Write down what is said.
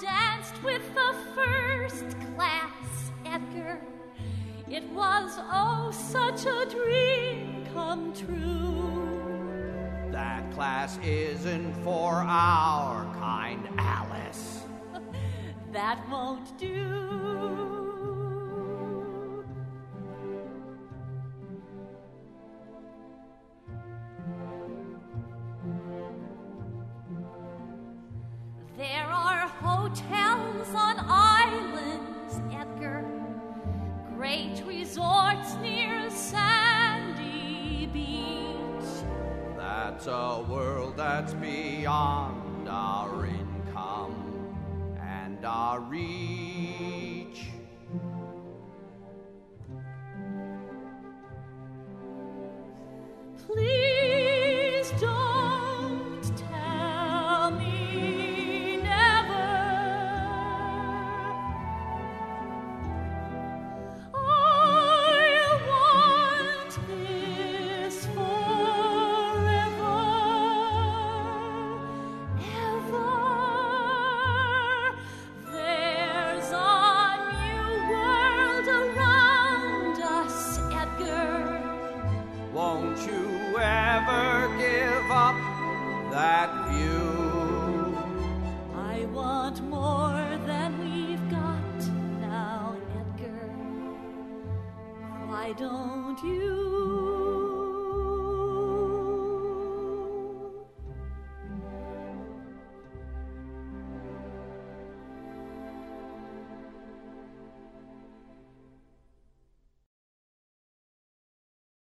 danced with the first class, Edgar. It was oh such a dream come true. That class isn't for our kind, Alice. that won't do. Hotels on islands, Edgar. Great resorts near Sandy Beach. That's a world that's beyond our income and our reach. Please Won't you ever give up that view? I want more than we've got now, Edgar. Why don't you?